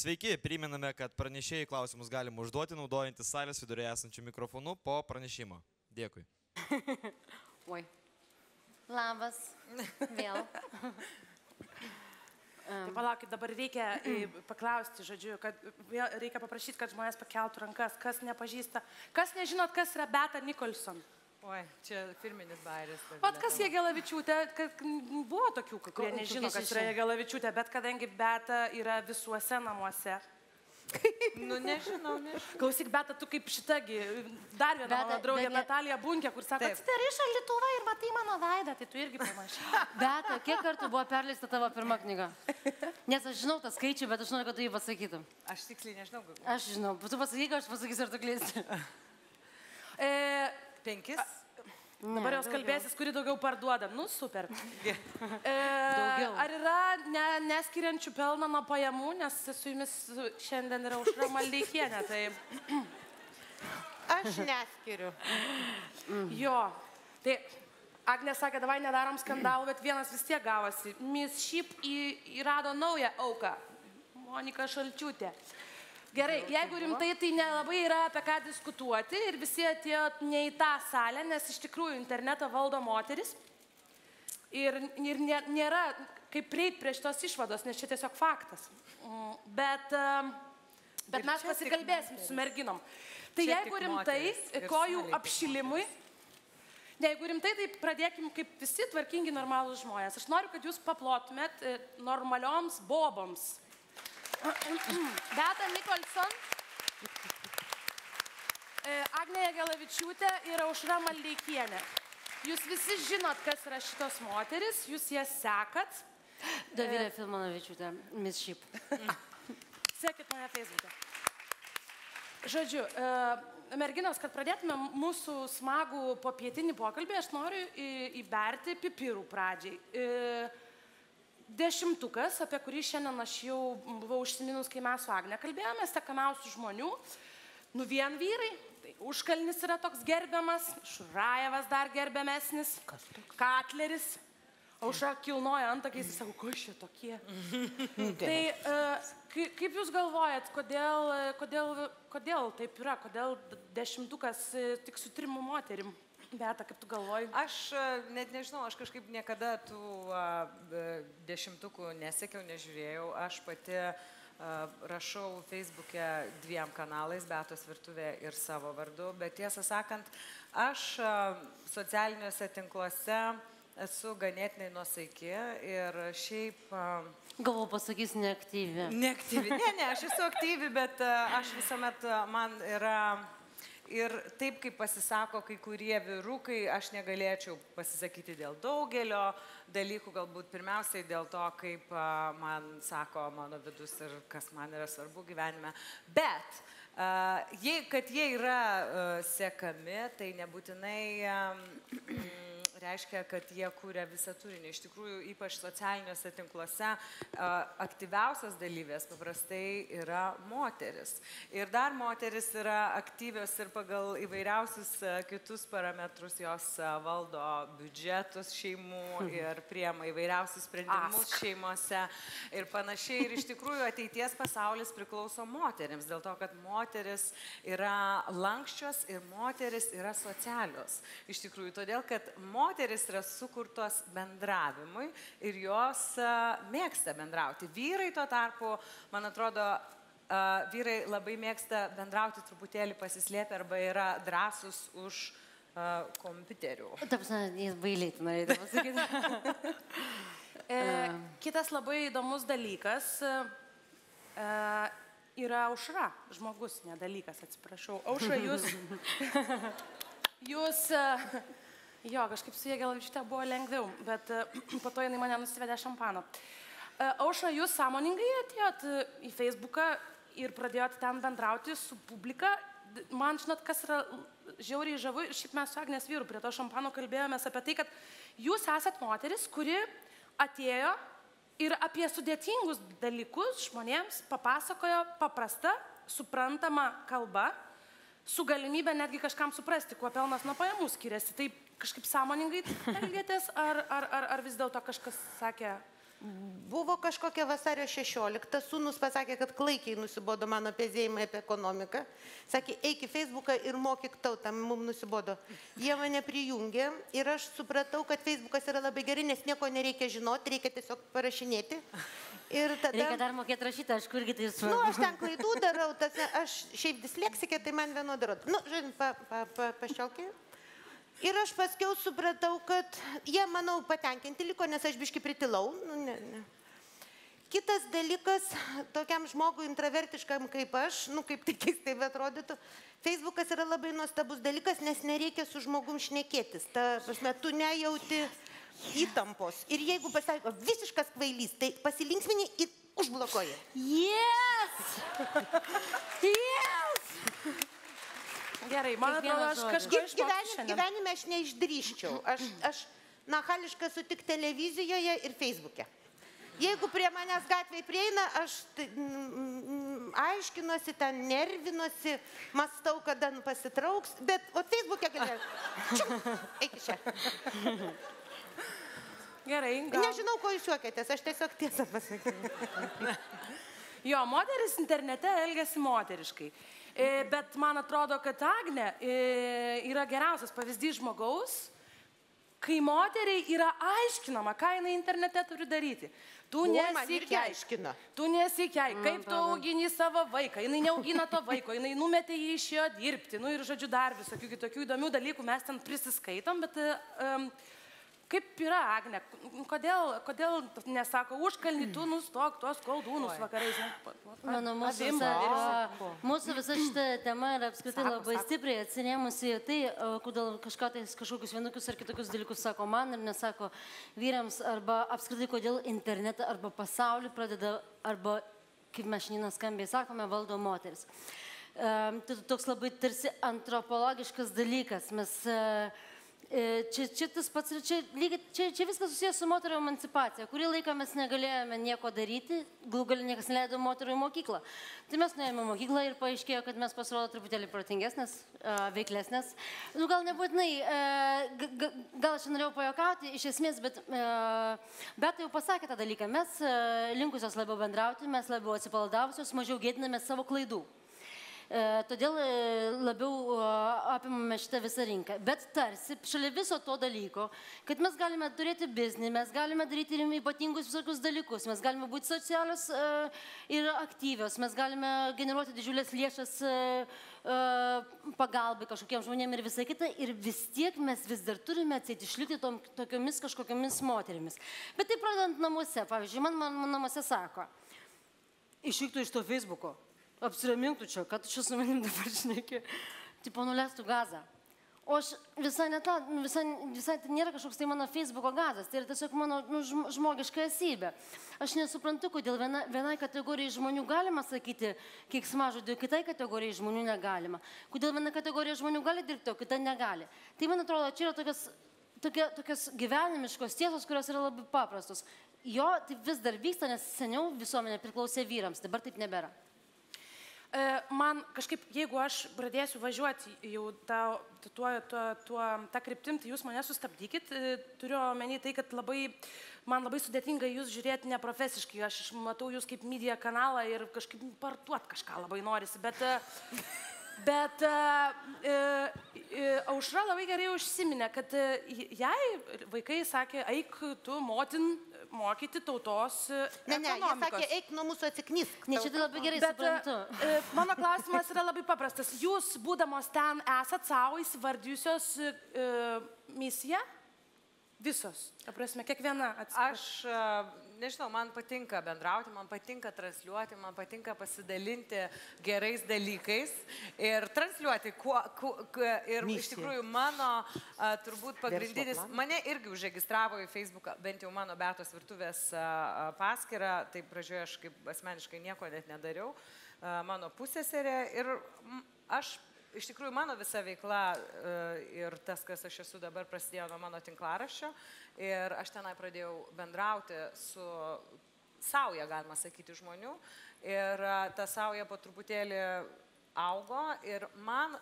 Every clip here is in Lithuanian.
Sveiki, priminame, kad pranešėjai klausimus galima užduoti naudojantis salės vidurėje esančiu mikrofonu po pranešimo. Dėkui. Oi. Labas. Vėl. Tai palaukit, dabar reikia paklausti, žodžiu, kad reikia paprašyti, kad žmonės pakeltų rankas, kas nepažįsta, kas nežinot, kas yra Beta Nikolson. Oi, čia firminis bairis. O kas Jėgelavičiūtė, kad buvo tokių, kurie nežino, kas yra? Jėgelavičiūtė, bet kadangi Beta yra visuose namuose. Nu, nežinau, nežinau. Klausyk, Beta, tu kaip šitagi, dar viena Beta, mano draugė bet Natalija Bunkė, kur sako, Taip. atsidarai šaldytuvą ir matai mano veidą, tai tu irgi panašiai. Bet kiek kartų buvo perleista tavo pirma knyga? Nes aš žinau tą skaičių, bet aš noriu, kad tu jį pasakytum. Aš tiksliai nežinau, Aš žinau, bet tu pasakyk, aš pasakysiu, ar tu klysti. E, penkis. dabar jos kalbėsis, kuri daugiau parduoda. Nu, super. E, Daugiau. ar yra ne, neskiriančių pelną nuo pajamų, nes su jumis šiandien yra užra maldeikienė, tai Aš neskiriu. jo. Tai Agnė sakė, davai nedarom skandalų, bet vienas vis tiek gavosi. Miss Sheep į- įrado naują auką. Monika Šalčiūtė. Gerai, jeigu rimtai, tai nelabai yra apie ką diskutuoti ir visi atėjo ne į tą salę, nes iš tikrųjų internetą valdo moteris. Ir, ir nė- nėra kaip prieiti prie šitos išvados, nes čia tiesiog faktas. Mm, Bet, um, bet mes pasikalbėsim su merginom. Tai jeigu rimtai, kojų apšilimui, jeigu rimtai, tai pradėkim kaip visi tvarkingi normalūs žmonės. Aš noriu, kad jūs paplotumėt e, normalioms boboms. Beta Nikolson, e, Agnė Gelavičiūtė ir Aušra Maldeikienė. Jūs visi žinot, kas yra šitos moteris, jūs jas sekat. Davilė Filmanovičiūtė, Miss Sheep. Sekit mane Facebook'e. Žodžiu, e, merginos, kad pradėtume mūsų smagų popietinį pokalbį, aš noriu į- įberti pipirų pradžiai. E, Dešimtukas, apie kurį šiandien aš jau buvau užsiminus, kai mes su Agne kalbėjome, sekamiausių žmonių. Nu vien vyrai. Tai užkalnis yra toks gerbiamas, Šurajevas dar gerbiamesnis, Katleris. Aušra kilnoja antakiais ir sako, ko šie tokie. tai e, kai- kaip Jūs galvojat, kodėl, kodėl, kodėl taip yra, kodėl dešimtukas e, tik su trim moterim? Beta, kaip tu galvoji? Aš e, net nežinau, aš kažkaip niekada tų a, dešimtukų nesekiau, nežiūrėjau. Aš pati a, rašau Facebook'e dviem kanalais, Betos virtuvė ir savo vardu, bet tiesą sakant, aš socialiniuose tinkluose esu ganėtinai nusaiki ir šiaip... a, Galvoju, pasakys neaktyvi. Neaktyvi. Ne, ne, aš esu aktyvi, bet aš visuomet man yra. Ir taip kaip pasisako kai kurie vyrukai, aš negalėčiau pasisakyti dėl daugelio dalykų, galbūt pirmiausiai dėl to, kaip man sako mano vidus ir kas man yra svarbu gyvenime. Bet, jei, kad jie yra sekami, tai nebūtinai reiškia, kad jie kūrė visą turinį. Iš tikrųjų, ypač socialiniuose tinkluose aktyviausios dalyvės paprastai yra moteris. Ir dar moteris yra aktyvios ir pagal įvairiausius kitus parametrus jos valdo biudžetus šeimų ir priema įvairiausius sprendimus Ask. šeimose ir panašiai. Ir iš tikrųjų ateities pasaulis priklauso moteriams, dėl to, kad moteris yra lankščios ir moteris yra socialios. Iš tikrųjų, todėl, kad moteris yra sukurtos bendravimui ir jos a, mėgsta bendrauti. Vyrai tuo tarpu, man atrodo, a, vyrai labai mėgsta bendrauti truputėlį pasislėpę arba yra drąsus už a, kompiuterių. Taip, jis bailiai, tu norėjai pasakyti. E, kitas labai įdomus dalykas e, e, yra aušra, žmogus, ne dalykas, atsiprašau. Aušra, jūs. jūs. Jo, kažkaip su Jėgelavičiūtė buvo lengviau, bet e, po to jinai mane nusivedė šampano. E, Aušra, jūs sąmoningai atėjot e, į Facebooką ir pradėjot ten bendrauti su publika. Man žinot, kas yra žiauriai žavu, šiaip mes su Agnės vyru prie to šampano kalbėjomės apie tai, kad jūs esat moteris, kuri atėjo ir apie sudėtingus dalykus žmonėms papasakojo paprasta, suprantama kalba, su galimybė netgi kažkam suprasti, kuo pelnas nuo pajamų skiriasi. Tai kažkaip sąmoningai elgėtės, ar, ar, ar, ar vis dėlto kažkas sakė, Buvo kažkokia vasario 16, sūnus pasakė, kad klaikiai nusibodo mano pėzėjimai apie ekonomiką. Sakė, eik į Facebooką ir mokyk tautą, mums nusibodo. Jie mane prijungė ir aš supratau, kad Facebookas yra labai gerai, nes nieko nereikia žinoti, reikia tiesiog parašinėti. Ir tada... Reikia dar mokėti rašyti, aš kurgi tai Nu, svarbu. aš ten klaidų darau, tas, aš šiaip disleksikė, tai man vienodai rodo. Nu, žinai, pa, pa, pa, paščiaukė. Ir aš paskiau supratau, kad jie, manau, patenkinti liko, nes aš biški pritilau. Nu, ne, ne. Kitas dalykas, tokiam žmogui intravertiškam kaip aš, nu kaip tai keistai atrodytų, Facebookas yra labai nuostabus dalykas, nes nereikia su žmogum šnekėtis. Ta prasme, tu nejauti įtampos. Ir jeigu pasako visiškas kvailys, tai pasilinksmini ir užblokuoji. Yes! Yes! gerai, man atrodo, aš žodis. kažko Gy- išmokau Gyvenim, šiandien. gyvenime aš neišdryščiau. Aš, aš nahališka sutik televizijoje ir Facebook'e. Jeigu prie manęs gatvėje prieina, aš aiškinuosi, ten nervinuosi, mastau, kada pasitrauks, bet o Facebook'e galiu. Eik iš čia. Gerai, gal... Nežinau, ko jūs juokėtės, aš tiesiog tiesą pasakiau. Jo, moteris internete elgesi moteriškai. E, Bet man atrodo, kad Agne e, yra geriausias pavyzdys žmogaus, kai moteriai yra aiškinama, ką jinai internete turi daryti. Tu aiškina. Tu nesikiai, kaip tu augini savo vaiką. Jinai neaugina to vaiko, jinai numetė jį iš jo dirbti. Nu ir žodžiu, dar visokių kitokių įdomių dalykų mes ten prisiskaitom, bet um, kaip yra, Agne, kodėl, kodėl nesako, užkalnį tu nustok tuos koldūnus vakarais. nu, Mano, mūsų visa, moteris. mūsų visa šita tema yra apskritai Sako, labai sako. stipriai atsirėmusi į tai, kodėl kažką tai kažkokius vienokius ar kitokius dalykus sako man ir nesako vyrams, arba apskritai kodėl internetą arba pasaulį pradeda, arba, kaip mes šiandien skambiai sakome, valdo moteris. E, Tai toks labai tarsi antropologiškas dalykas. Mes e, Čia, čia tas pats, čia, čia, čia viskas susijęs su moterų emancipacija. Kurį laiką mes negalėjome nieko daryti, galų gal niekas neleido moterų į mokyklą. Tai mes nuėjome į mokyklą ir paaiškėjo, kad mes pasirodo truputėlį protingesnės, veiklesnės. Nu, gal nebūtinai, gal aš norėjau pajokauti iš esmės, bet, bet jau pasakė tą dalyką. Mes linkusios labiau bendrauti, mes labiau atsipaldavusios, mažiau gėdiname savo klaidų. E, Todėl e, labiau e, apimame šitą visą rinką. Bet tarsi šalia viso to dalyko, kad mes galime turėti biznį, mes galime daryti ir ypatingus visokius dalykus, mes galime būti socialios ir aktyvios, mes galime generuoti didžiulės lėšas pagalbai kažkokiem žmonėm ir visai kita. Ir vis tiek mes vis dar turime atsėti išlikti tom, tokiomis kažkokiamis moterimis. Bet tai pradedant namuose, pavyzdžiui, man, man, man namuose sako, išvyktų iš to Facebooko. Apsiramink tu čia, kad čia su manim dabar šneki. Tipo, nulestų gazą. O aš visai ne tą, nu, visai, visai tai nėra kažkoks tai mano Facebooko gazas, tai yra tiesiog mano nu, žm- žmogiška esybė. Aš nesuprantu, kodėl viena, vienai kategorijai žmonių galima sakyti keiksmažodį, kitai kategorijai žmonių negalima. Kodėl viena kategorija žmonių gali dirbti, o kita negali. Tai man atrodo, čia yra tokios, tokia, tokios gyvenimiškos tiesos, kurios yra labai paprastos. Jo tai vis dar vyksta, nes seniau visuomenė priklausė vyrams, dabar taip nebėra. E, Man kažkaip, jeigu aš pradėsiu važiuoti jau tą, tuo, tuo, tuo, tą kryptim, tai jūs mane sustabdykit. E, Turiu omeny tai, kad labai, man labai sudėtinga jūs žiūrėti neprofesiškai. Aš matau jūs kaip media kanalą ir kažkaip parduot kažką labai norisi. Bet, e, bet e, e, aušra labai gerai užsiminė, kad jai vaikai sakė, eik tu motin mokyti tautos e, Ne, ne, jie ekonomikos." sakė, eik nuo mūsų atsiknysk. Ne, čia tai labai gerai Bet e, suprantu. e, mano klausimas yra labai paprastas. Jūs, būdamos ten, esat savo įsivardyjusios e, misiją? Visos. Ta prasme, kiekviena atsiprašau. Aš a, nežinau, man patinka bendrauti, man patinka transliuoti, man patinka pasidalinti gerais dalykais ir transliuoti. Kuo, kuo, kuo, ir iš Misija. tikrųjų mano a, turbūt pagrindinis, mane irgi užregistravo į Facebooką, bent jau mano Betos virtuvės a, a, paskyrą, tai pradžioje aš kaip asmeniškai nieko net nedariau, a, mano pusėserė ir m, aš Iš tikrųjų, mano visa veikla e, ir tas, kas aš esu dabar, prasidėjo nuo mano tinklaraščio. Ir aš tenai pradėjau bendrauti su sauja, galima sakyti, žmonių. Ir a, ta sauja po truputėlį augo ir man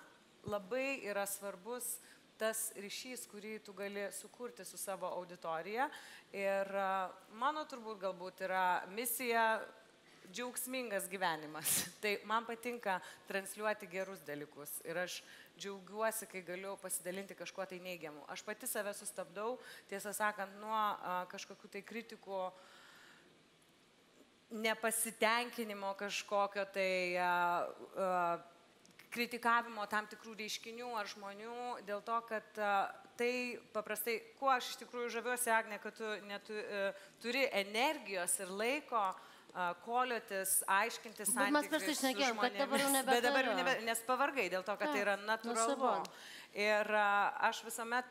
labai yra svarbus tas ryšys, kurį tu gali sukurti su savo auditorija. Ir a, mano turbūt galbūt yra misija džiaugsmingas gyvenimas. Tai man patinka transliuoti gerus dalykus ir aš džiaugiuosi, kai galiu pasidalinti kažkuo tai neigiamu. Aš pati save sustabdau, tiesą sakant, nuo a, kažkokių tai kritikų nepasitenkinimo kažkokio tai a, a, kritikavimo tam tikrų reiškinių ar žmonių, dėl to, kad a, tai paprastai, kuo aš iš tikrųjų žaviuosi, Agne, kad tu netu, e, turi energijos ir laiko a, koliotis, aiškintis Bet mes prieš tai santykius šnekėjom, kad dabar jau žmonėmis. Bet dabar jau nebeturiu. nebe, nes pavargai, dėl to, kad tai Taip, yra natūralu. Ir aš visuomet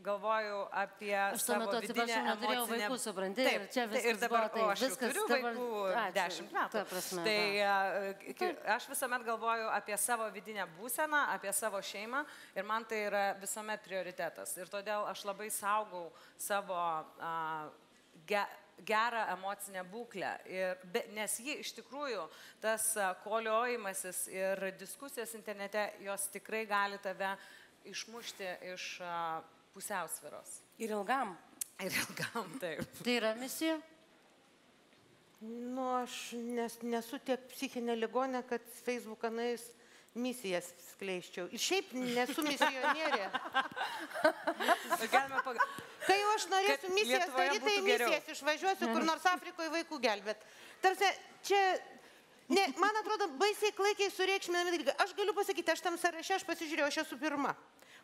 galvoju apie Aš tuo savo metu vidinę atsiprašau, neturėjau emocinę- vaikų, supranti, Taip, ir čia tai- viskas dabar, buvo taip, o aš viskas turiu dabar- vaikų ačiū, 10 metų. ta prasme, tai va. a, ki- aš visuomet galvoju apie savo vidinę būseną, apie savo šeimą ir man tai yra visuomet prioritetas. Ir todėl aš labai saugau savo a, ge, gerą emocinę būklę. Ir, be, nes ji iš tikrųjų, tas koliojimasis ir diskusijos internete, jos tikrai gali tave išmušti iš a, pusiausviros. Ir ilgam. Ir ilgam taip. Tai yra misija? Nu, aš nes, nesu tiek psichinė ligonė, kad Facebooką nais misijas skleiščiau. Ir šiaip nesu misionierė. Kai jau aš norėsiu misijas daryti, tai misijas išvažiuosiu kur nors Afrikoje vaikų gelbėt. Tarsi, čia, ne, man atrodo, baisiai klaikiai sureikšminami dalykai. Aš galiu pasakyti, aš tam sąraše, aš pasižiūrėjau, aš esu pirma.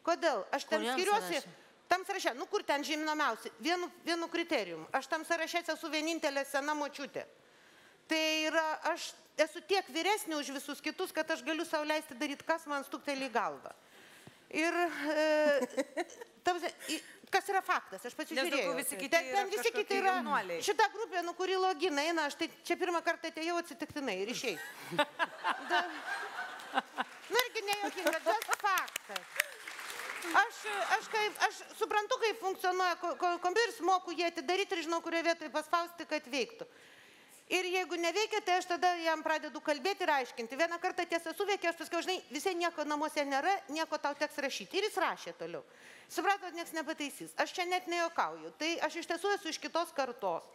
Kodėl? Aš ten Kuriam skiriuosi. sąraše? Tam sąraše, nu kur ten žinomiausi, vienu, vienu kriterijum. Aš tam sąraše esu vienintelė sena močiutė. Tai yra, aš esu tiek vyresnė už visus kitus, kad aš galiu savo leisti daryti, kas man stuktelį galvą. Ir e, ta prasme, i- kas yra faktas, aš pasižiūrėjau. visi kiti ten, ten visi kiti yra jaunuoliai. šita grupė, nu kuri logina eina, aš tai čia pirmą kartą atėjau atsitiktinai ir išėjau. Nu irgi nejuokinga, tas faktas. Aš, aš, kaip, aš suprantu, kaip funkcionuoja ko- ko- kompiuteris, moku jį atidaryti ir žinau, kurioje vietoje paspausti, kad veiktų. Ir jeigu neveikia, tai aš tada jam pradedu kalbėti ir aiškinti. Vieną kartą tiesa suveikė, aš pasakiau, žinai, visai nieko namuose nėra, nieko tau teks rašyti. Ir jis rašė toliau. Supratot, niekas nepataisys. Aš čia net nejokauju. Tai aš iš tiesų esu iš kitos kartos.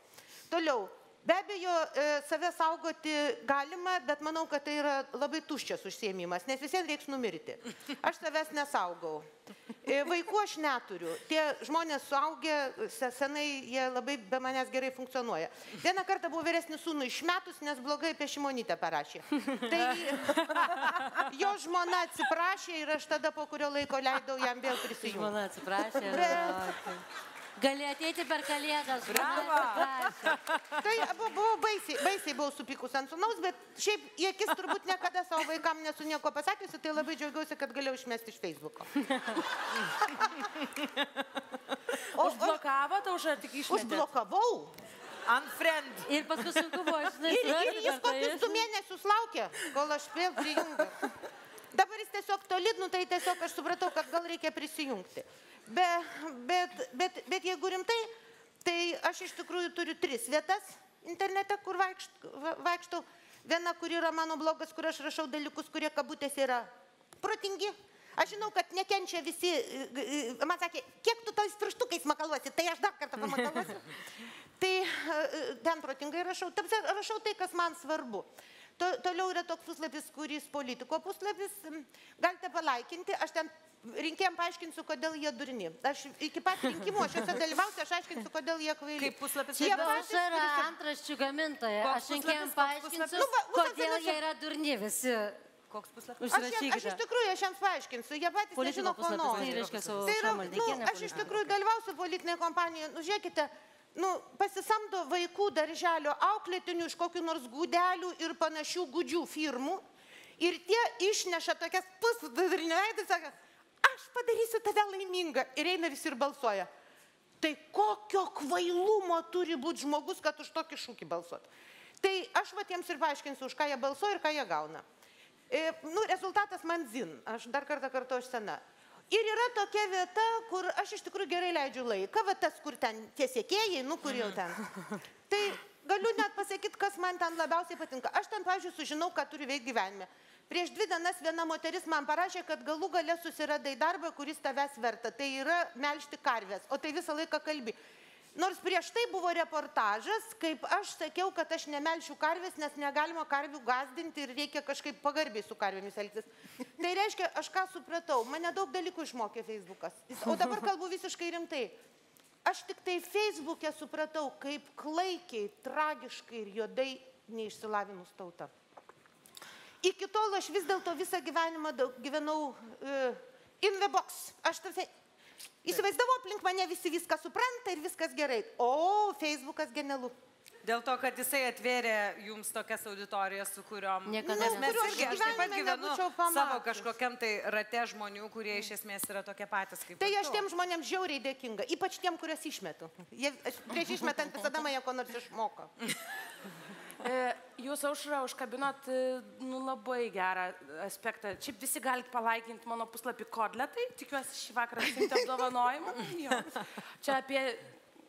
Toliau. Be abejo, e, save saugoti galima, bet manau, kad tai yra labai tuščias užsiemimas, nes visiems reiks numirti. Aš savęs nesaugau. E, Vaikų aš neturiu. Tie žmonės suaugę, se- senai jie labai be manęs gerai funkcionuoja. Vieną kartą buvo vyresnis sūnų išmetus, nes blogai apie šimonytę parašė. Tai jo žmona atsiprašė ir aš tada po kurio laiko leidau jam vėl prisijungti. Žmona atsiprašė. Bet- Gali ateiti per kalėdas. Bravo. Tai buvau baisiai, baisiai buvau supykus ant sunaus, bet šiaip į akis turbūt niekada savo vaikam nesu nieko pasakiusi, tai labai džiaugiausi, kad galėjau išmesti iš Facebooko. O, o Užblokavo tau už ar tik išmetė? užblokavau. Unfriend. Ir paskui sunku buvo, žinai, Ir, ir jis kokius du mėnesius laukė, kol aš vėl prijungiu. Dabar jis tiesiog toli, nu tai tiesiog aš supratau, kad gal reikia prisijungti. Be, bet, bet, bet jeigu rimtai, tai aš iš tikrųjų turiu tris vietas internete, kur vaikšt, va- vaikštau. Viena, kur yra mano blogas, kur aš rašau dalykus, kurie kabutėse yra protingi. Aš žinau, kad nekenčia visi, e, e, man sakė, kiek tu tais pirštukais makaluosi, tai aš dar kartą pamakaluosiu. tai e, ten protingai rašau, Taip, rašau tai, kas man svarbu. To, toliau yra toks puslapis, kuris politiko puslapis, galite palaikinti, aš ten rinkėjams paaiškinsiu, kodėl jie durni. Aš iki pat rinkimų, aš juose dalyvausiu, aš aiškinsiu, kodėl jie kvaili. Kaip puslapis Jie patys yra antraščių gamintoja. Aš koks paaiškinsiu, Nu, va, kodėl jie yra durni visi. Koks puslapis? Aš, jiem- aš iš tikrųjų, aš jiems paaiškinsiu, jie patys Politiko nežino, ko puslapis, nori. tai Tai yra, nu, aš iš tikrųjų dalyvausiu politinėje kompanijoje. Nu, žiūrėkite, nu, pasisamdo vaikų darželio auklėtinių iš kokių nors gudelių ir panašių gudžių firmų. Ir tie išneša tokias pusvidurinio veidą, sako, aš padarysiu tave laimingą. Ir eina visi ir balsuoja. Tai kokio kvailumo turi būti žmogus, kad už tokį šūkį balsuot. Tai aš va tiems ir paaiškinsiu, už ką jie balsuoja ir ką jie gauna. E, nu, rezultatas man zin, aš dar kartą kartu aš sena. Ir yra tokia vieta, kur aš iš tikrųjų gerai leidžiu laiką, va tas, kur ten tie sėkėjai, nu kur jau ten. Tai galiu net pasakyti, kas man ten labiausiai patinka. Aš ten, pavyzdžiui, sužinau, ką turiu veikti gyvenime. Prieš dvi dienas viena moteris man parašė, kad galų gale susiradai darbą, kuris tavęs verta. Tai yra melžti karvės, o tai visą laiką kalbi. Nors prieš tai buvo reportažas, kaip aš sakiau, kad aš nemelšiu karvės, nes negalima karvių gazdinti ir reikia kažkaip pagarbiai su karvėmis elgtis. Tai reiškia, aš ką supratau, mane daug dalykų išmokė Facebookas. O dabar kalbu visiškai rimtai. Aš tik tai Facebook'e supratau, kaip klaikiai, tragiškai ir juodai neišsilavinus tauta. Iki tol aš vis dėlto visą gyvenimą daug, gyvenau uh, in the box. Aš tarsi įsivaizdavau aplink mane visi viską supranta ir viskas gerai. O Facebookas genialu. Dėl to, kad jisai atvėrė jums tokias auditorijas, su kuriuom... Niekada Nes mes irgi, aš taip pat gyvenu savo kažkokiam tai rate žmonių, kurie iš esmės yra tokie patys kaip Tai aš tiem žmonėms žiauriai dėkinga, ypač tiem, kuriuos išmetu. Jie, aš prieš išmetant visada mane ko nors išmoko. E, Jūs aušra užkabinot e, nu, labai gerą aspektą. Šiaip visi galite palaikinti mano puslapį kodletai. Tikiuosi šį vakarą atsiimti apdovanojimą. Čia apie...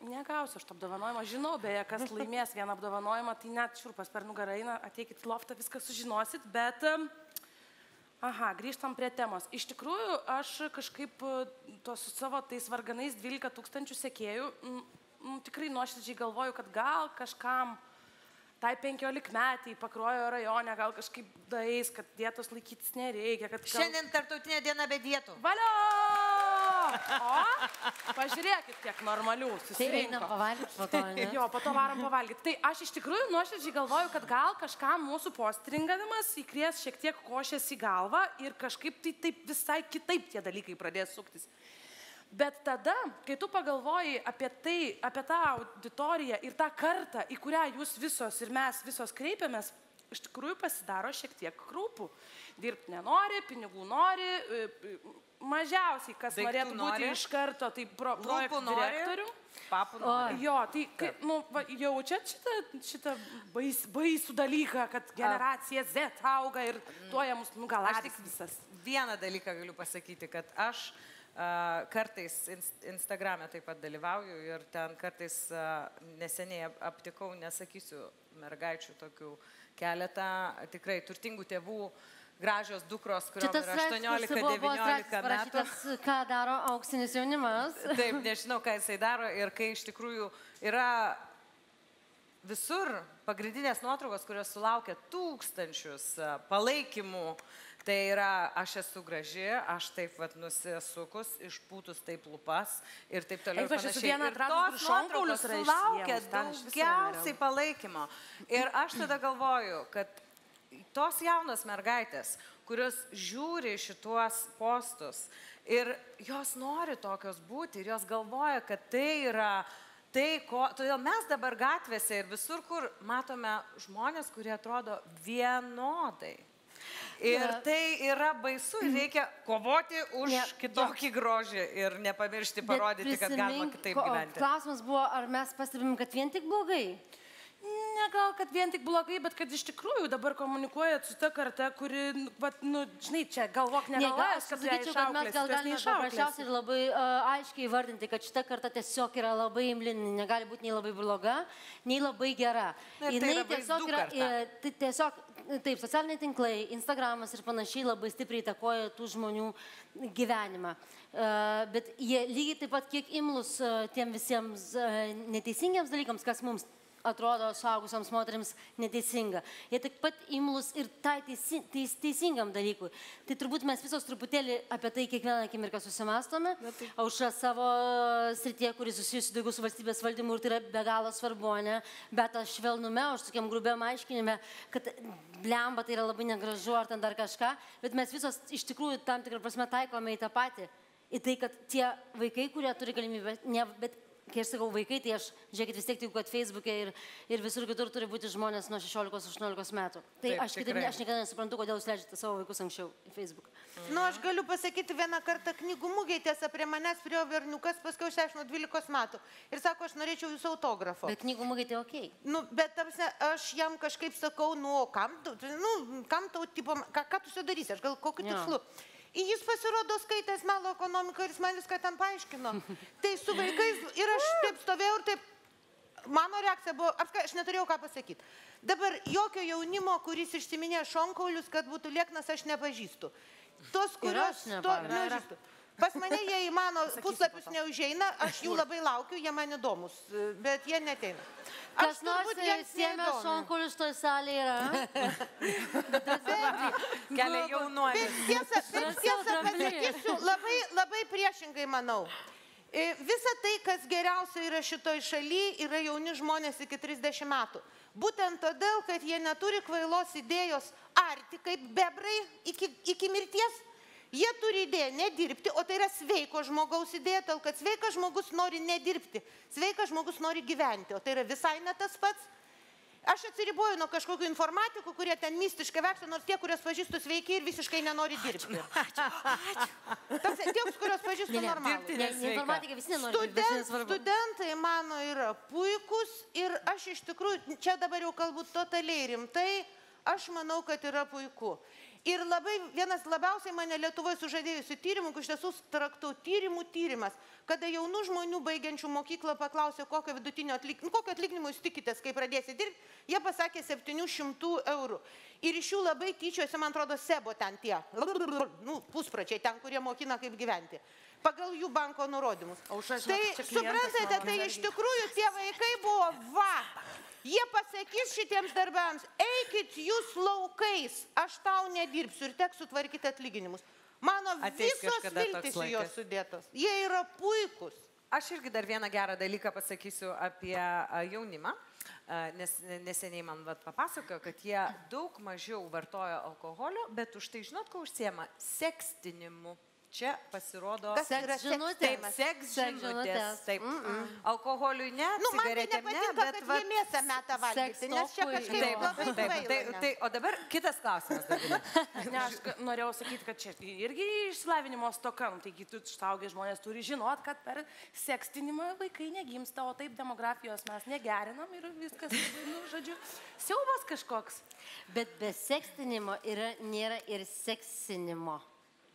Negausiu aš to apdovanojimo. Žinau, beje, kas laimės vieną apdovanojimą, tai net šurpas per nugarą eina. Ateikit į loftą, viską sužinosit. Bet... em, Aha, grįžtam prie temos. Iš tikrųjų, aš kažkaip e, to su savo tais varganais 12 tūkstančių sekėjų m, m, tikrai nuoširdžiai galvoju, kad gal kažkam tai 15 metai pakruojo rajone gal kažkaip dais, kad dietos laikytis nereikia. Kad gal... Šiandien tarptautinė diena be dietų. Valio! O, pažiūrėkit, kiek normalių Tai susirinko. einam pavalgyti po to, ne? Jo, po to varom pavalgyti. Tai aš iš tikrųjų nuoširdžiai galvoju, kad gal kažkam mūsų postringadamas įkries šiek tiek košės į galvą ir kažkaip tai taip visai kitaip tie dalykai pradės suktis. Bet tada, kai tu pagalvoji apie tai, apie tą auditoriją ir tą kartą, į kurią jūs visos ir mes visos kreipiamės, iš tikrųjų pasidaro šiek tiek krūpų. Dirbti nenori, pinigų nori, e, mažiausiai, kas Daiktų norėtų būti nori. iš karto, tai pro, projektų direktorių. papų O, nori. Jo, tai kai, nu, va, jaučiat šitą, šitą bais, baisų dalyką, kad generacija Z auga ir tuoja mus Aš tik nugalatys visas. vieną dalyką galiu pasakyti, kad aš a, kartais ins- Instagram'e taip pat dalyvauju ir ten kartais neseniai ap- aptikau, nesakysiu, mergaičių tokių keletą tikrai turtingų tėvų, gražios dukros, kurios yra 18-19 metų. ką daro auksinis jaunimas. Taip, nežinau, ką jisai daro ir kai iš tikrųjų yra visur pagrindinės nuotraukos, kurios sulaukia tūkstančius palaikymų. Tai yra, aš esu graži, aš taip pat nusisukus, išpūtus taip lupas ir taip toliau. Ir aš esu viena Ir atradus, tos kur šonkaulius viso daugiausiai palaikymo. Ir aš tada galvoju, kad tos jaunos mergaitės, kurios žiūri šituos postus ir jos nori tokios būti ir jos galvoja, kad tai yra tai, ko... Todėl mes dabar gatvėse ir visur, kur matome žmonės, kurie atrodo vienodai. Ir Na. tai yra baisu ir reikia kovoti už Ne, kitokį grožį ir nepamiršti parodyti, kad galima prisimink, kitaip gyventi. Klausimas buvo, ar mes pastebim, kad vien tik blogai. Ne gal, kad vien tik blogai, bet kad iš tikrųjų dabar komunikuojat su ta karta, kuri, nu, vat, nu, žinai, čia galvok, Ne, gal negalvok, aš kad sakyčiau, kad mes gal galime paprasčiausiai ir labai uh, aiškiai įvardinti, kad šita karta tiesiog yra labai imli, negali būti nei labai bloga, nei labai gera. Na, ir tai yra tiesiog yra, e, tai tiesiog, taip, socialiniai tinklai, Instagramas ir panašiai labai stipriai įtakoja tų žmonių gyvenimą. Uh, bet jie lygiai taip pat kiek imlus uh, tiem visiems uh, neteisingiams dalykams, kas mums atrodo suaugusiams moteriams neteisinga. Jie taip pat imlus ir tai teisi, teis, teisingam dalykui. Tai turbūt mes visos truputėlį apie tai kiekvieną akimirką susimastome. Aušra savo srityje, kuris susijusi daugiau su valstybės valdymu ir tai yra be galo svarbu, ne? Bet aš švelnume, aš tokiam grubiam aiškinime, kad blemba tai yra labai negražu ar ten dar kažką. Bet mes visos iš tikrųjų tam tikrą prasme taikome į tą patį. Į tai, kad tie vaikai, kurie turi galimybę, ne, bet kai aš sakau vaikai, tai aš, žiūrėkit, vis tiek tikiu, kad Facebook'e ir, ir visur kitur turi būti žmonės nuo 16-18 metų. Tai Taip, aš, kitaip, aš niekada nesuprantu, kodėl jūs leidžiate savo vaikus anksčiau į Facebook. Nu, aš galiu pasakyti vieną kartą knygų mugėje tiesa prie manęs prie berniukas, paskui aš aš nuo 12 metų. Ir sako, aš norėčiau jūsų autografo. Bet knygų mugė tai ok. Nu, bet tarsi, aš jam kažkaip sakau, nu, kam, tu, nu, kam tau, tipo, ką, ką tu sudarysi, aš gal kokiu Jo. tikslu. Ir jis pasirodo skaitęs melo ekonomiką ir jis man viską ten paaiškino. tai su vaikais ir aš taip stovėjau ir taip, mano reakcija buvo, apskai, aš neturėjau ką pasakyti. Dabar jokio jaunimo, kuris išsiminė šonkaulius, kad būtų lieknas, aš nepažįstu. Tos, kurios... to, nepavyzdžiui. Pas mane jie į mano puslapius neužeina, aš jų labai laukiu, jie man įdomus, bet jie neteina. Aš Kas nors neįdomu. šonkaulius toj salėje yra. Kelia jaunuoliai. Bet tiesą, tiesą pasakysiu, labai, labai priešingai manau. E, Visa tai, kas geriausia yra šitoj šalyje, yra jauni žmonės iki 30 metų. Būtent todėl, kad jie neturi kvailos idėjos arti kaip bebrai iki, iki mirties. Jie turi idėją nedirbti, o tai yra sveiko žmogaus idėja, tol kad sveikas žmogus nori nedirbti, sveikas žmogus nori gyventi, o tai yra visai ne tas pats. Aš atsiriboju nuo kažkokių informatikų, kurie ten mistiškai veksia, nors tie, kuriuos pažįstu sveiki ir visiškai nenori dirbti. Tas tie, kuriuos pažįstu Ne, dirbti Ne, informatikai visi nenori dirbti, Student, nesvarbu. studentai mano yra puikus ir aš iš tikrųjų, čia dabar jau kalbu totaliai rimtai, aš manau, kad yra puiku. Ir labai vienas labiausiai mane Lietuvoje sužadėjusių tyrimų, iš tiesų traktau tyrimų tyrimas, kada jaunų žmonių baigiančių mokyklą paklausė, kokio vidutinio atlyginimo, kokio atlyginimo jūs tikitės, kai pradėsite dirbti, jie pasakė 700 eurų. Ir iš jų labai tyčiosi, man atrodo, sebo ten tie, nu, puspračiai, ten, kurie mokina kaip gyventi. Pagal jų banko nurodymus. Žinok, Tai suprantate, tai iš tikrųjų tie vaikai buvo va. Jie pasakys šitiems darbams, eikit jūs laukais, aš tau nedirbsiu ir teks sutvarkyti atlyginimus. Mano Ateis visos viltis į juos sudėtos. Jie yra puikus. Aš irgi dar vieną gerą dalyką pasakysiu apie jaunimą, nes neseniai man vat, papasakojo, kad jie daug mažiau vartoja alkoholio, bet už tai žinot, ko užsiema? Sekstinimu. Čia pasirodo. Seks žinutės. Taip, seks žinutės. Taip. Alkoholiui ne, Nu, man tai cigaretėm ne, bet jie mėsą metą valgyti, nes čia kažkaip Taip, labai taip, taip, tai, kvaila. tai, o dabar kitas klausimas. Ne, aš norėjau sakyti, kad čia irgi išsilavinimo stoka, nu, taigi tu ištaugę žmonės turi žinot, kad per sekstinimą vaikai negimsta, o taip demografijos mes negerinam ir viskas, nu, žodžiu, siaubas kažkoks. Bet be sekstinimo yra, nėra ir seksinimo.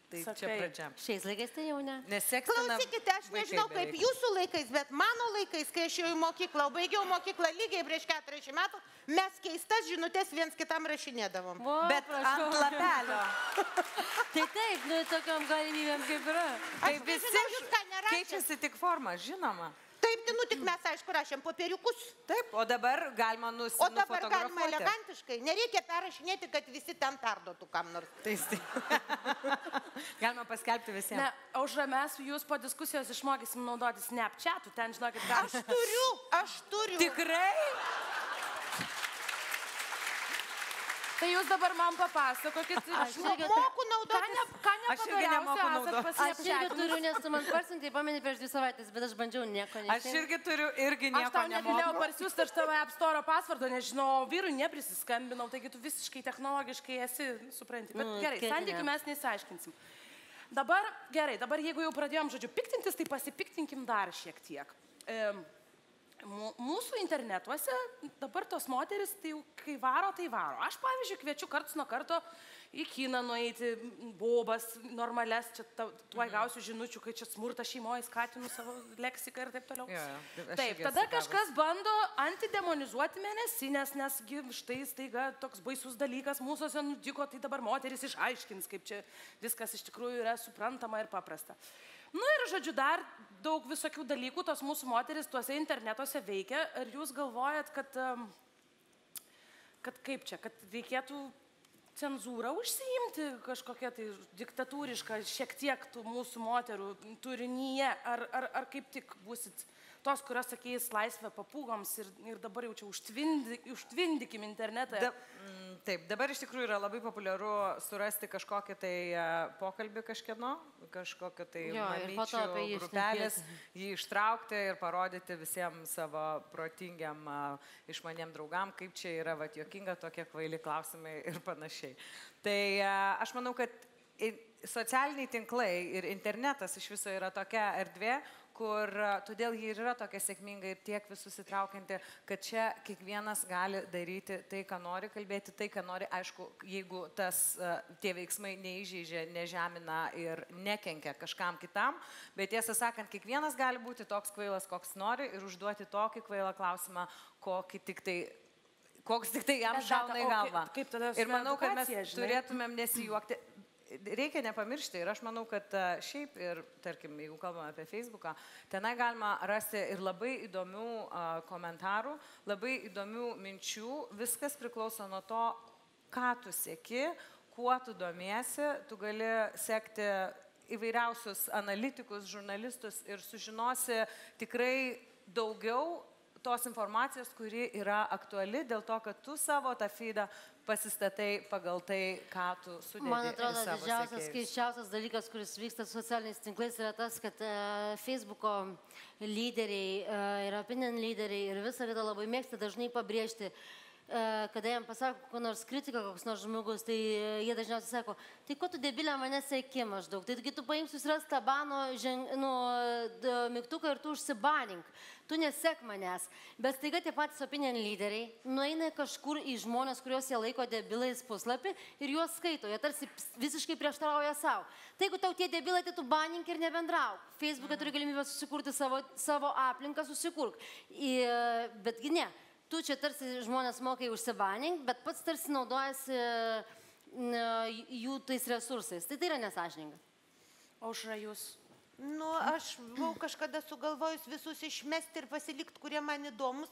Tai Sakai. čia pradžia. Šiais laikais tai jau ne. Nes sekstina Klausykite, aš nežinau kaip beveik. jūsų laikais, bet mano laikais, kai aš jau į mokyklą, o baigiau mokyklą lygiai prieš 40 metų, mes keistas žinutės viens kitam rašinėdavom. Vo, Bet prašau. ant lapelio. Tai taip, nu tokiam galimybėm kaip yra. Tai Aš visi nežinau, jūs ką nerašėt? keičiasi tik forma, žinoma. Taip, tai nu tik mes, aišku, rašėm popieriukus. Taip, o dabar galima nus, O dabar galima elegantiškai. Nereikia perrašinėti, kad visi ten perduotų kam nors. Tai tai. galima paskelbti visiems. Ne, aušra, mes jūs po diskusijos išmokysim naudoti Snapchatų, ten žinokit, Aš gal... turiu, aš turiu. Tikrai? Tai jūs dabar man papasakokit. Aš Aš moku Ką, naudotis. ne, ką Aš irgi nemoku naudot. Aš irgi turiu, nes tu man parsintai, pameni prieš dvi savaitės, bet aš bandžiau nieko Aš neišeina. irgi turiu, irgi Aš nieko tau negalėjau parsiųsti aš tavo App Store pasvardą, nežinau, vyrui neprisiskambinau, taigi tu visiškai technologiškai esi, supranti. Bet Nu, gerai, santykių mes nesiaiškinsim. Dabar, gerai, dabar jeigu jau pradėjom, žodžiu, piktintis, tai pasipiktinkim dar šiek tiek. Mu- Mūsų internetuose dabar tos moteris, tai jau kai varo, tai varo. Aš, pavyzdžiui, kviečiu karts nuo karto į kiną nueiti, bobas, normales, čia ta- tuoj gausiu žinučių, kai čia smurta šeimoje skatinu savo leksiką ir taip toliau. Jo, jo, Taip, tada kažkas bando antidemonizuoti mėnesinės, nes štai staiga toks baisus dalykas mūsųse nutiko, tai dabar moteris išaiškins, kaip čia viskas iš tikrųjų yra suprantama ir paprasta. Na nu ir žodžiu, dar daug visokių dalykų tos mūsų moteris tuose internetuose veikia. Ar jūs galvojat, kad, kad kaip čia, kad reikėtų cenzūrą užsiimti kažkokia tai diktatūriška, šiek tiek tų mūsų moterų turinyje, ar, ar, ar kaip tik būsit tos, kurios sakys laisvę papūgoms ir, ir dabar jau čia užtvindi, užtvindykim internetą. Da, mm, taip, dabar iš tikrųjų yra labai populiaru surasti kažkokį tai e, pokalbį kažkieno, kažkokio tai Jo, jį grupelės, jį ištraukti ir parodyti visiems savo protingiam, a, išmaniem draugam, kaip čia yra vat, jokinga tokie kvaili klausimai ir panašiai. Tai a, aš manau, kad socialiniai tinklai ir internetas iš viso yra tokia erdvė, kur a, todėl ji ir yra tokia sėkminga ir tiek visus įtraukianti, kad čia kiekvienas gali daryti tai, ką nori, kalbėti tai, ką nori, aišku, jeigu tas, a, tie veiksmai neįžeidžia, nežemina ir nekenkia kažkam kitam, bet tiesą sakant, kiekvienas gali būti toks kvailas, koks nori ir užduoti tokį kvailą klausimą, kokį tik tai koks tik tai jam šauna į galvą. kaip- kaip tada ir manau, kad mes žinai? turėtumėm nesijuokti. Reikia nepamiršti ir aš manau, kad a, šiaip ir, tarkim, jeigu kalbame apie Facebooką, tenai galima rasti ir labai įdomių a, komentarų, labai įdomių minčių. Viskas priklauso nuo to, ką tu sėki, kuo tu domiesi. Tu gali sekti įvairiausius analitikus, žurnalistus ir sužinosi tikrai daugiau tos informacijos, kuri yra aktuali dėl to, kad tu savo tą feedą pasistatai pagal tai, ką tu sudedi. Man atrodo, didžiausias, keiščiausias dalykas, kuris vyksta socialiniais tinklais, yra tas, kad e, Facebooko lyderiai e, ir opinion lyderiai ir visą kitą labai mėgsta dažnai pabrėžti, e, kada jam pasako kokią nors kritiką, koks nors žmogus, tai jie dažniausiai sako, tai ko tu debilė mane sėki maždaug, tai tu paimsi susiras tą bano žen, nu, mygtuką ir tu užsibanink, tu nesek manęs. Bet staiga tie patys opinion lyderiai nueina kažkur į žmonės, kuriuos jie laiko debilais puslapį ir juos skaito, jie tarsi visiškai prieštarauja savo. Tai jeigu tau tie debilai, tai tu banink ir nebendrauk. Facebook'e turi galimybę susikurti savo, savo aplinką, susikurk. I, betgi ne. Tu čia tarsi žmonės mokai užsibanink, bet pats tarsi naudojasi jų tais resursais. Tai tai yra nesažininga. Aušra, jūs. Nu, aš buvau kažkada sugalvojus visus išmesti ir pasilikti, kurie man įdomus,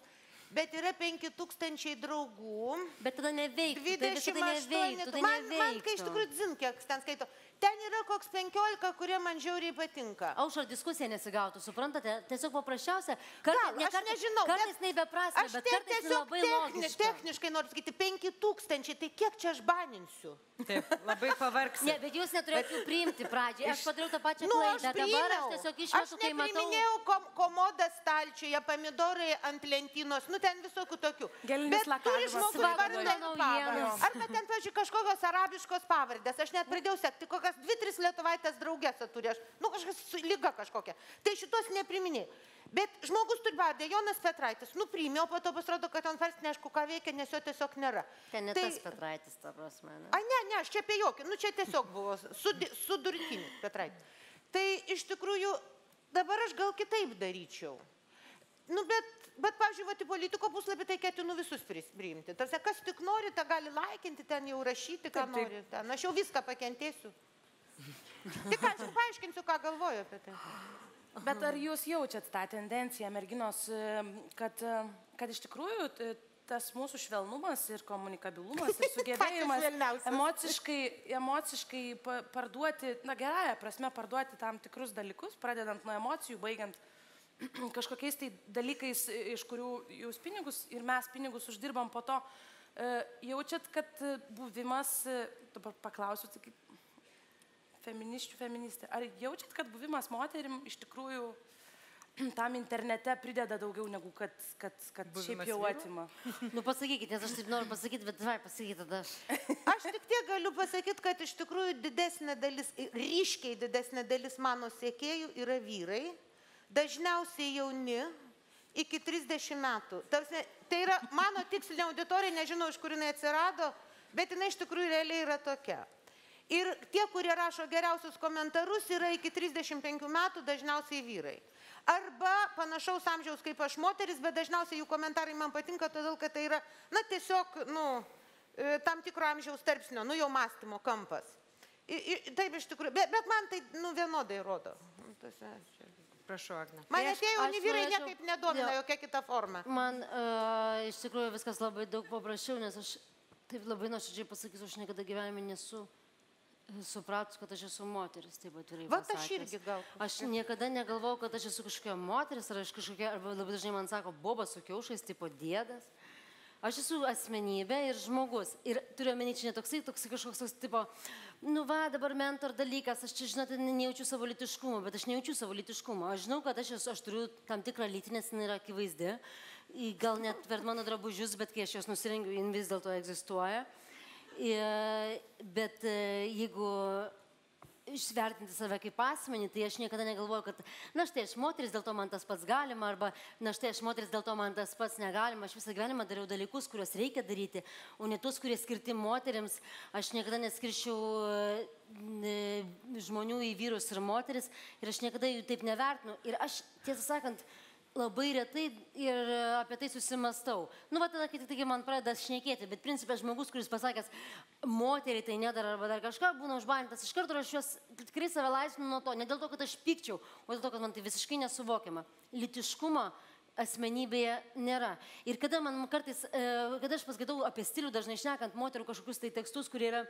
bet yra 5000 draugų. Bet tada neveiktų. Tai visą tai 28. neveiktų. Tai man, man, kai iš neveiktų. tikrųjų dzin, kiek ten skaito, ten yra koks 15, kurie man žiauriai patinka. Aušra diskusija nesigautų, suprantate? Tiesiog paprasčiausia. Kar, Gal, aš nežinau, Kartais bet- nebeprasme, Aš bet kartais tiesiog labai techniš, logiška. techniškai noriu sakyti, 5000, tai kiek čia aš baninsiu? Taip, labai pavargsi. Ne, bet jūs neturėtumėte jų priimti pradžiai. Aš padariau tą pačią Nu, aš klaidą. Dabar aš tiesiog Aš išmetu, kai matau. nepriminėjau kom komodą stalčiuje, pomidorai ant lentynos, nu ten visokių tokių. Gelinis Bet turi žmogus vardą ir naujienos. pavardę. Arba ten, pažiūrėjau, kažkokios arabiškos pavardės. Aš net pradėjau sekti, kokias dvi, tris lietuvaitės draugės turi. Aš, nu, kažkas su- lyga kažkokia. Tai šitos nepriminėjau. Bet žmogus turi pavardę, Jonas Petraitis, nu priimė, o po to pasirodo, kad ten fars neaišku, ką veikia, nes jo tiesiog nėra. Ten ne Tai- tas Petraitis, ta prasme. Ne? A, ne, ne, aš čia apie jokį, nu čia tiesiog buvo sudurtinis Petraitis. Tai iš tikrųjų dabar aš gal kitaip daryčiau. Nu, bet, bet pavyzdžiui, į politiko puslapį tai ketinu visus priimti. Tarsi, kas tik nori, tą gali laikinti, ten jau rašyti, ką Taip, taip. nori. Ten. Aš jau viską pakentėsiu. Tik aš paaiškinsiu, ką galvoju apie tai. Bet ar jūs jaučiat tą tendenciją, merginos, e, kad, e, kad iš tikrųjų t- tas mūsų švelnumas ir komunikabilumas ir sugebėjimas emociškai, emociškai pa- parduoti, na gerąją prasme, parduoti tam tikrus dalykus, pradedant nuo emocijų, baigiant kažkokiais tai dalykais, e, iš kurių jūs pinigus ir mes pinigus uždirbam po to. E, Jaučiat, kad e, buvimas, e, dabar paklausiu, tai kaip feministių feministė. Ar jaučiat, kad buvimas moterim iš tikrųjų tam internete prideda daugiau negu kad, kad, kad šiaip Buvimas jau vyru? atima? Nu pasakykit, nes aš taip noriu pasakyti, bet vai pasakykit tada. Aš tik tiek galiu pasakyti, kad iš tikrųjų didesnė dalis, ryškiai didesnė dalis mano sėkėjų yra vyrai, dažniausiai jauni, iki 30 metų. Tarsi, tai yra mano tikslinė auditorija, nežinau iš kur jinai atsirado, bet jinai iš tikrųjų realiai yra tokia. Ir tie, kurie rašo geriausius komentarus, yra iki 35 metų dažniausiai vyrai. Arba panašaus amžiaus kaip aš moteris, bet dažniausiai jų komentarai man patinka, todėl kad tai yra, na, tiesiog, nu, e, tam tikro amžiaus tarpsnio, nu, jau mąstymo kampas. I, i, taip iš tikrųjų, bet, bet man tai, nu, vienodai rodo. Nu, čia- Prašau, Agne. Man Tai tie jauni vyrai norėčiau- niekaip nedomina Jo. jokia kita forma. Man uh, iš tikrųjų viskas labai daug paprasčiau, nes aš taip labai nuoširdžiai pasakysiu, aš niekada gyvenime nesu supratus, kad aš esu moteris, taip atvirai. Vat aš irgi gal. Aš niekada negalvojau, kad aš esu kažkokia moteris, ar aš kažkokia, arba labai dažnai man sako, bobas su kiaušais, tipo dėdas. Aš esu asmenybė ir žmogus. Ir turiu omeny, čia netoksai, toksai kažkoks toks, tipo, nu va, dabar mentor dalykas, aš čia, žinote, ne- nejaučiu savo litiškumo, bet aš nejaučiu savo litiškumo. Aš žinau, kad aš, esu, aš turiu tam tikrą lytį, nes jinai yra akivaizdi. Gal net per mano drabužius, bet kai aš juos nusirengiu, jin vis dėlto egzistuoja. Ir, bet e, jeigu išvertinti save kaip asmenį, tai aš niekada negalvoju, kad, na štai aš moteris, dėl to man tas pats galima, arba, na štai aš moteris, dėl to man tas pats negalima. Aš visą gyvenimą dariau dalykus, kuriuos reikia daryti, o ne tuos, kurie skirti moteriams. Aš niekada neskirčiau e, žmonių į vyrus ir moteris ir aš niekada jų taip nevertinu. Ir aš, tiesą sakant, labai retai ir apie tai susimastau. Nu, va tada, kai tik man pradeda šnekėti, bet principė žmogus, kuris pasakęs, moteriai tai nedara arba dar kažką, būna užbanintas, iš karto aš juos tikrai save laisvinu nuo to, ne dėl to, kad aš pykčiau, o dėl to, kad man tai visiškai nesuvokiama. Litiškumo asmenybėje nėra. Ir kada man kartais, e, kada aš paskaitau apie stilių, dažnai šnekant moterų kažkokius tai tekstus, kurie yra,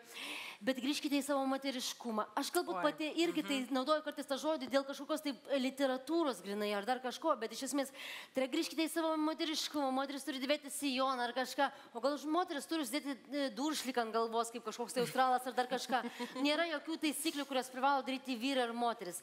bet grįžkite į savo moteriškumą. Aš galbūt pati irgi tai naudoju kartais tą žodį dėl kažkokios tai literatūros grinai ar dar kažko, bet iš esmės, tai yra grįžkite į savo moteriškumą, moteris turi dėvėti sijoną ar kažką, o gal moteris turi uždėti duršlik ant galvos kaip kažkoks tai australas ar dar kažką. Nėra jokių taisyklių, kurias privalo daryti vyrai ar moteris.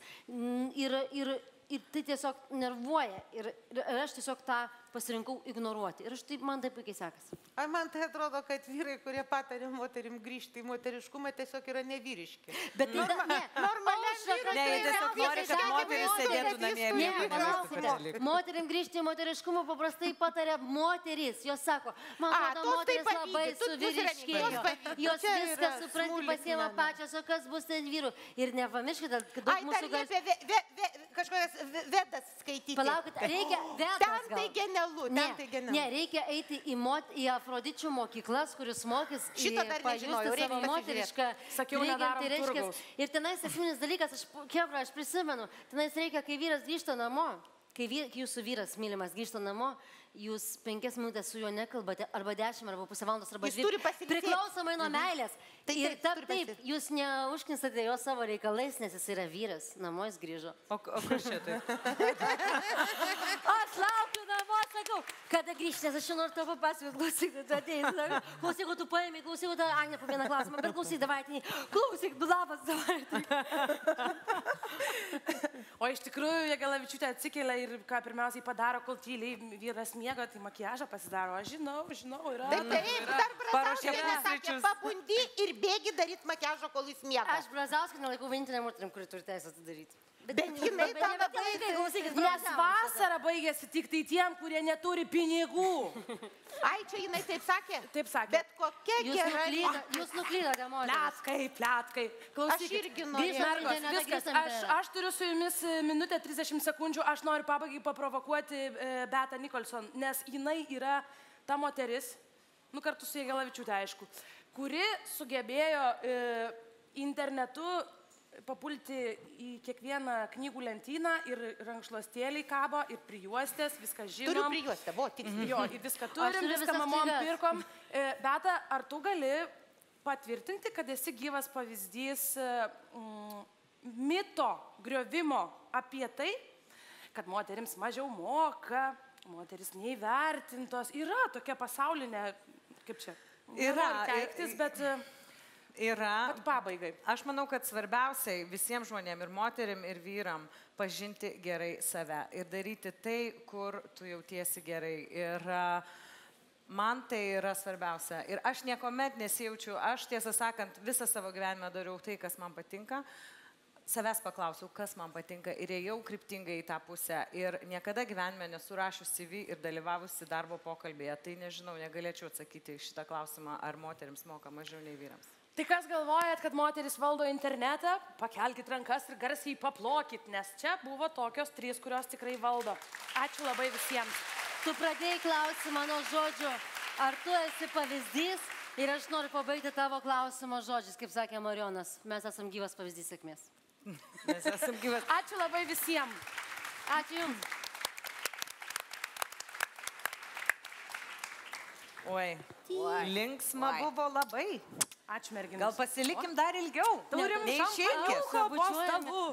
Ir, ir, ir tai tiesiog nervuoja. Ir, ir aš tiesiog tą pasirinkau ignoruoti. Ir aš taip, man tai puikiai sekasi. Ar man tai atrodo, kad vyrai, kurie patarė moterim grįžti į moteriškumą, tiesiog yra nevyriški. Bet tai Norma, ne, normaliam Aušra, vyrui Ne, jie tai tiesiog nori, kad moteris sėdėtų namie Ne, palaukite. Moterim grįžti į moteriškumą paprastai patarė moteris. Jos sako, man atrodo, moteris labai suvyriškėjo. Jos viską supranti pasiema pačios, o kas bus ten vyrų. Ir nepamirškite, kad daug mūsų ne gal... apie ve, ve, ve, kažkokias ve- vedas skaityti. Palaukite, reikia vedas Ten tai genialu, ten Ne, tai genialu. ne, reikia eiti į, mot, į afrodičių mokyklas, kuris mokys Šito į- dar reikia savo moterišką. Sakiau, nedarom reiškias- turgaus. Ir tenais esminis dalykas, aš, kebra, aš prisimenu, tenais reikia, kai vyras grįžta namo, kai, vy, kai jūsų vyras mylimas grįžta namo, jūs penkias minutės su juo nekalbate, arba dešimt, arba pusę valandos, arba dvi. Priklausomai nuo meilės. Tai ir taip, taip, taip, jūs neužkinsate jo savo reikalais, nes jis yra vyras, namo jis grįžo. O, o kur čia tai? Aš laukiu namo, sakau, kada grįžti, nes aš čia noriu tau papasakoti, klausyk, tu ateini, sakau, klausyk, tu paėmė, klausyk, tu, Agne, po vieną klausimą, bet klausyk, davai, tai, klausyk, du labas, davai. Tai. O iš tikrųjų, Jėgalavičiūtė atsikelia ir ką pirmiausiai padaro, kol tyliai vyras miega, tai makiažą pasidaro. Aš žinau, žinau, yra. Taip, taip, dar Brazauskienė pabundi ir bėgi daryti makiažo, kol jis miega. Aš Brazauską nelaikau vienintelė moterim, kuri turi teisę tai daryti. Bet jinai tą labai- klausykit, Nes vasara baigėsi tik tai tiem, kurie neturi pinigų. Ai, čia jinai taip sakė? Taip sakė. Bet kokia Jūs gera. nuklydote, jūs nuklydote, moteris. Plėtkai, plėtkai. Klausykit. Aš irgi grįžtam Aš, aš turiu su jumis e, minutę 30 sekundžių. Aš noriu pabaigai paprovokuoti e, Betą Nikolson, nes jinai yra ta moteris, nu kartu su Jėgelavičiūtė, aišku, kuri sugebėjo e, internetu papulti į kiekvieną knygų lentyną ir rankšluostėliai kabo ir prijuostės, viską Turiu žinom. prijuostę, buvo tik. Jo, į viską turim, turiu viską mamom pirkom. E, Beta, ar tu gali patvirtinti, kad esi gyvas pavyzdys mm, mito griovimo apie tai, kad moterims mažiau moka, moteris neįvertintos. Yra tokia pasaulinė, kaip čia, Yra, keiktis, bet, e, Yra. bet pabaigai. Aš manau, kad svarbiausiai visiems žmonėms, ir moterim, ir vyram, pažinti gerai save ir daryti tai, kur tu jautiesi gerai. Ir a, man tai yra svarbiausia. Ir aš niekuomet nesijaučiu, aš tiesą sakant, visą savo gyvenimą dariau tai, kas man patinka. Savęs paklausiau, kas man patinka ir ėjau kryptingai į tą pusę. Ir niekada gyvenime nesurašiusi CV ir dalyvavusi darbo pokalbėje. Tai nežinau, negalėčiau atsakyti į šitą klausimą, ar moteriams moka mažiau nei vyrams. Tai kas galvojat, kad moteris valdo internetą, pakelkite rankas ir garsiai paplokit, nes čia buvo tokios trys, kurios tikrai valdo. Ačiū labai visiems. Tu pradėjai klausimą nuo žodžio, ar tu esi pavyzdys ir aš noriu pabaigti tavo klausimą žodžiais, kaip sakė Marionas. Mes esam gyvas pavyzdys sėkmės. Mes esame gyvas. Ačiū labai visiems. Ačiū Jums. Oi. Linksma Oi. buvo labai. Ačiū merginos. Gal pasilikim dar ilgiau? turim šampaniuko po Bučiuojame. stalu.